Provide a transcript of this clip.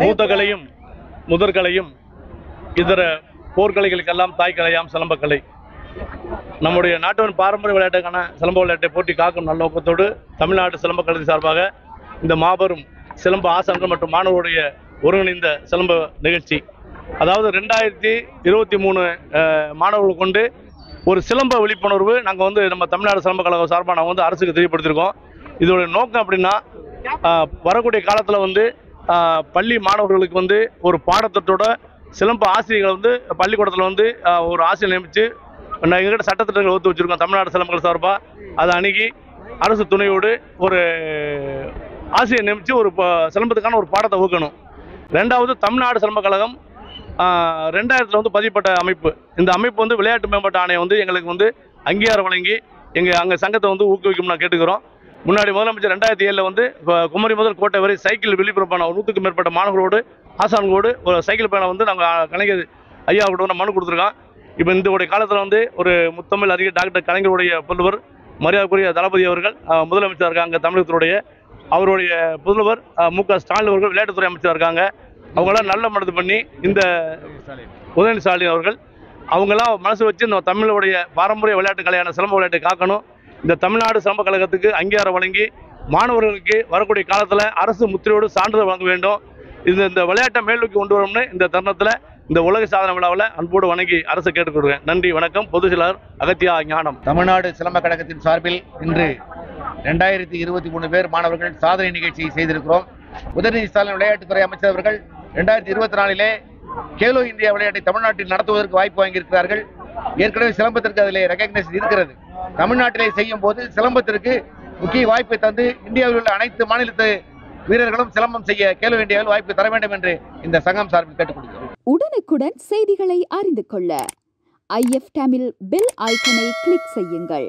மூத்த கலையும் முதற்கலையும் இதர போர்க்கலைகளுக்கெல்லாம் தாய்க்கலையாம் சிலம்பக்கலை. நம்முடைய நாட்டின் பாரம்பரிய விளையாட்டுக்கான சிலம்ப விளையாட்டை போட்டி காக்கும் நல்ல நோக்கத்தோடு தமிழ்நாடு சிலம்ப கழகத்தின் சார்பாக இந்த மாபெரும் சிலம்ப ஆசான்கள் மற்றும் மாணவருடைய ஒருங்கிணைந்த சிலம்ப நிகழ்ச்சி. அதாவது ரெண்டாயிரத்தி இருபத்தி மூணு மாணவர்கள் கொண்டு ஒரு சிலம்ப விழிப்புணர்வு நாங்கள் வந்து நம்ம தமிழ்நாடு சிலம்ப கழகம் சார்பாக நாங்கள் வந்து அரசுக்கு தெரியப்படுத்தியிருக்கோம். இதோடைய நோக்கம் அப்படின்னா வரக்கூடிய காலத்தில் வந்து பள்ளி மாணவர்களுக்கு வந்து ஒரு பாடத்திட்டத்தோட சிலம்ப ஆசிரியர்கள் வந்து பள்ளிக்கூடத்தில் வந்து ஒரு ஆசிரியர் நியமித்து நான் எங்ககிட்ட சட்டத்திட்டங்கள் ஒத்து வச்சுருக்கோம் தமிழ்நாடு சிலம்பங்கள் சார்பாக அதை அணுகி அரசு துணையோடு ஒரு ஆசிரியர் நியமித்து ஒரு ப- சிலம்பத்துக்கான ஒரு பாடத்தை ஊக்கணும் ரெண்டாவது தமிழ்நாடு சிலம்ப கழகம் ரெண்டாயிரத்தில் வந்து பதிப்பட்ட அமைப்பு. இந்த அமைப்பு வந்து விளையாட்டு மேம்பாட்டு ஆணையம் வந்து எங்களுக்கு வந்து அங்கீகாரம் வழங்கி எங்கள் அங்கே சங்கத்தை வந்து ஊக்குவிக்கும் நான் கேட்டுக்கிறோம். முன்னாடி முதலமைச்சர் ரெண்டாயிரத்தி ஏழில் வந்து குமரி முதல் கோட்டை வரை சைக்கிள் விழிப்புணர்வு பயணம் நூற்றுக்கும் மேற்பட்ட மாணவர்களோடு ஆசான்களோடு ஒரு சைக்கிள் பயணம் வந்து நாங்கள் கலைஞர் ஐயா கூட வந்து மனு கொடுத்துருக்கோம். இப்போ இந்த உடைய காலத்தில் வந்து ஒரு முத்தமிழ் அறிஞர் டாக்டர் கலைஞருடைய புதல்வர் மரியாதைக்குரிய தளபதி அவர்கள் முதலமைச்சர் இருக்காங்க தமிழகத்தினுடைய. அவருடைய புதல்வர் மு க. ஸ்டாலின் அவர்கள் விளையாட்டுத்துறை அமைச்சர் இருக்காங்க. அவங்களாம் நல்ல மனது பண்ணி இந்த உதயநிதி ஸ்டாலின் அவர்கள் அவங்களாம் மனசு வச்சு இந்த தமிழுடைய பாரம்பரிய விளையாட்டு கலையான சிலம்ப விளையாட்டை காக்கணும். இந்த தமிழ்நாடு சிலம்ப கழகத்துக்கு அங்கீகாரம் வழங்கி மாணவர்களுக்கு வரக்கூடிய காலத்தில் அரசு முத்திரையோடு சான்றிதழ் வழங்க வேண்டும். இது இந்த விளையாட்டை மேல்நோக்கி கொண்டு வரணும்னு இந்த தருணத்தில் இந்த உலக சாதன விழாவில் அன்போடு வணங்கி அரசு கேட்டுக்கொள்கிறேன் நன்றி வணக்கம். பொது சிலர் அகத்தியா ஞானம். தமிழ்நாடு சிலம்ப கழகத்தின் சார்பில் இன்று ரெண்டாயிரத்தி இருபத்தி மூணு பேர் மாணவர்கள் சாதனை நிகழ்ச்சியை செய்திருக்கிறோம். உதயநிதி ஸ்டாலின் விளையாட்டுத்துறை அமைச்சர் அவர்கள் ரெண்டாயிரத்தி இருபத்தி நாலிலே கேலோ இந்தியா விளையாட்டை தமிழ்நாட்டில் நடத்துவதற்கு வாய்ப்பு வாங்கியிருக்கிறார்கள். ஏற்கனவே சிலம்பத்திற்கு அதிலே ரெகக்னைஸ் இருக்கிறது. தமிழ்நாட்டிலே செய்யும் போது சிலம்பத்திற்கு முக்கிய வாய்ப்பை தந்து இந்தியாவில் உள்ள அனைத்து மாநிலத்து வீரர்களும் சிலம்பம் செய்ய கேலோ இந்தியாவில் வாய்ப்பு தர வேண்டும் என்று இந்த சங்கம் சார்பில் கேட்டுக்கொள்கிறோம். உடனுக்குடன் செய்திகளை அறிந்து கொள்ள ஐஎஃப் தமிழ் பெல் ஐக்கனை கிளிக் செய்யுங்கள்.